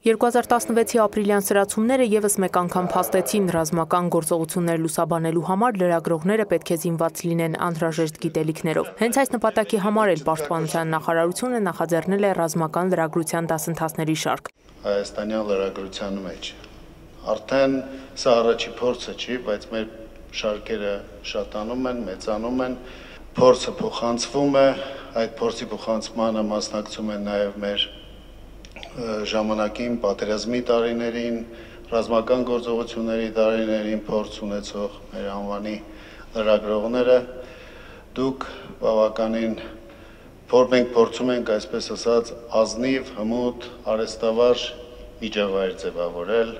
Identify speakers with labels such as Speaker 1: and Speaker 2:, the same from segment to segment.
Speaker 1: 2016-ի ապրիլյան սրացումները եւս մեկ անգամ փաստեցին. ռազմական գործողություններ լուսաբանելու համար լրագրողները պետք է զինված լինեն անհրաժեշտ գիտելիքներով։ Հենց այս նպատակի համար էլ Պաշտպանության նախարարությունը նախաձեռնել է ռազմական լրագրության դասընթացների շարք։
Speaker 2: Հայաստանյան լրագրության մեջ արդեն սա առաջի փորձը չի, բայց մեր շարքերը շատանում են, մեծանում են, փորձը փոխանցվում է, այդ փորձի փոխանցմանը մասնակցում են նաև մեր ժամանակին պատերազմի տարիներին, ռազմական գործողությունների տարիներին փորձ ունեցող մեր անվանի լրագրողները դուք բավականին որ մենք փորձում ենք այսպես ասած ազնիվ, հմուտ, արեստավար միջավայր ձևավորել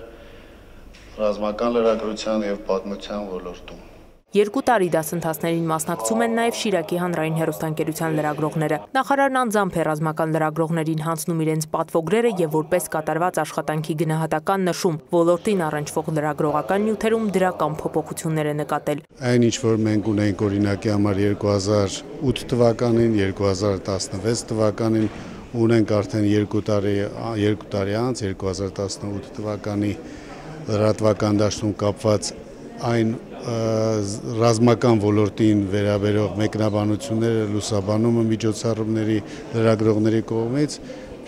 Speaker 2: ռազմական լրագրության եւ պատմության ոլորտում
Speaker 1: Երկու տարի դասընթացներին մասնակցում են նաև Շիրակի հանրային հերոստանգերության լրագրողները։ Նախարարն անձամբ է ռազմական լրագրողներին հանձնում իրենց պատվոգրերը եւ որպես կատարված աշխատանքի գնահատական նշում, ոլորտին առնչվող լրագրողական նյութերում դրական փոփոխություններ է նկատել։
Speaker 2: Այն ինչ որ մենք ունենք օրինակի համար 2008 թվականին, 2016 թվականին ունենք արդեն 2 տարի 2 տարի անց 2018 թվականի լրատվական դաշտում կապված այն ռազմական ոլորտին վերաբերող մեկնաբանությունները լուսաբանումը միջոցառումների լրագրողների կողմից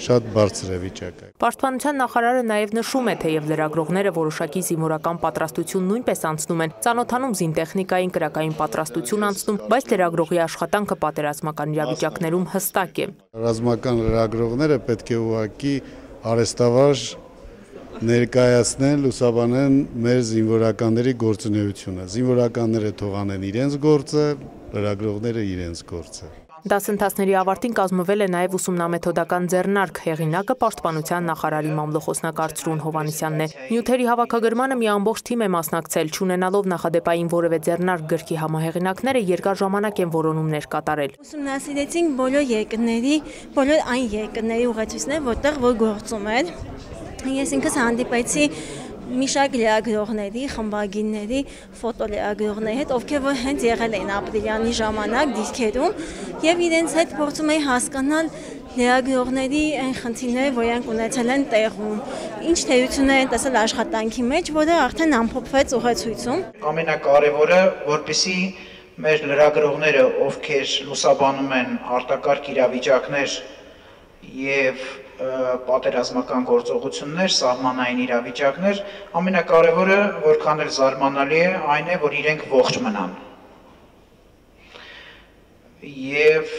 Speaker 2: շատ բարձր է վիճակը։
Speaker 1: Պաշտպանության նախարարը նաև նշում է, թեև լրագրողները որոշակի զինվորական պատրաստություն նույնպես անցնում են, ցանոթանում զինտեխնիկային կրակային պատրաստություն անցնում, բայց լրագրողի աշխատանքը պատերազմական իրավիճակներում հստակ է։
Speaker 2: Ռազմական լրագրողները պետք է ուղղակի արեստավար ներկայացնեն, լուսաբանեն մեր զինվորականների գործունեությունը։ Զինվորականները թողանեն իրենց գործը, լրագրողները իրենց գործը։
Speaker 1: Դասընթացների ավարտին կազմվել է նաև ուսումնամեթոդական ձեռնարկ, հեղինակը Պաշտպանության նախարարի մամլոխոսնակ Արծրուն Հովանիսյանն է։ Նյութերի հավաքագրմանը մի ամբողջ թիմ է մասնակցել, չունենալով նախադեպային որևէ ձեռնարկ գրքի համահեղինակները երկար ժամանակ են որոնումներ կատարել։
Speaker 3: Ուսումնասիրեցինք բոլոր երկրների, բոլոր այն երկրների ուղեցույցները, որտեղ որ գործում էր Ես ինքս հանդիպեցի մի շարք լրագրողների, խմբագիրների, ֆոտոլրագրողների հետ, ովքեր որ հենց եղել էին ապրիլյանի ժամանակ դիսկերում եւ իրենց հետ փորձում էի հասկանալ լրագրողների այն խնդիրները, որոնք ունեցել են տեղում, ինչ թերություններ են տեսել աշխատանքի մեջ, որը արդեն ամփոփվեց ուղեցույցում։
Speaker 4: Ամենակարևորը, որպեսի մեր լրագրողները, ովքեր լուսաբանում են արտակարգ իրավիճակներ եւ պատերազմական գործողություններ, սահմանային իրավիճակներ, ամենակարևորը, որքան էլ զարմանալի է, այն է, որ իրենք ողջ մնան։ Եվ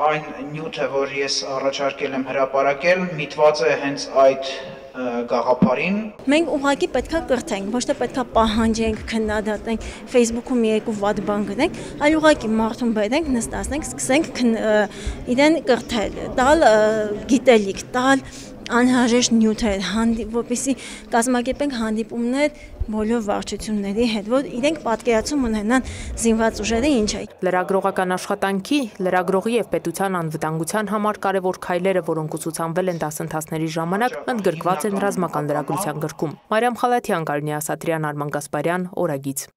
Speaker 4: այն նյութը, որ ես առաջարկել եմ հրապարակել, միտված է հենց այդ գաղափարին։
Speaker 3: Մենք ուղղակի պետքա կրթենք, ոչ թե պետքա պահանջենք, քննադատենք, Facebook-ում երկու վատ բան գնենք, այլ ուղղակի մարդուն բերենք, նստացնենք, սկսենք իրեն կրթել, տալ գիտելիք, տալ անհրաժեշտ նյութեր, որպեսզի կազմակերպենք հանդիպումներ բոլոր վարչությունների հետ, որ իրենք պատկերացում ունենան զինված ուժերը ինչ է։
Speaker 1: Լրագրողական աշխատանքի, լրագրողի եւ պետության անվտանգության համար կարևոր քայլերը, որոնք ուսուցանվել են դասընթացների ժամանակ, ընդգրկված են ռազմական լրագրության գրքում։ Մարիամ Խալաթյան, Կարինե Ասատրյան, Արման Գասպարյան, Օրագից։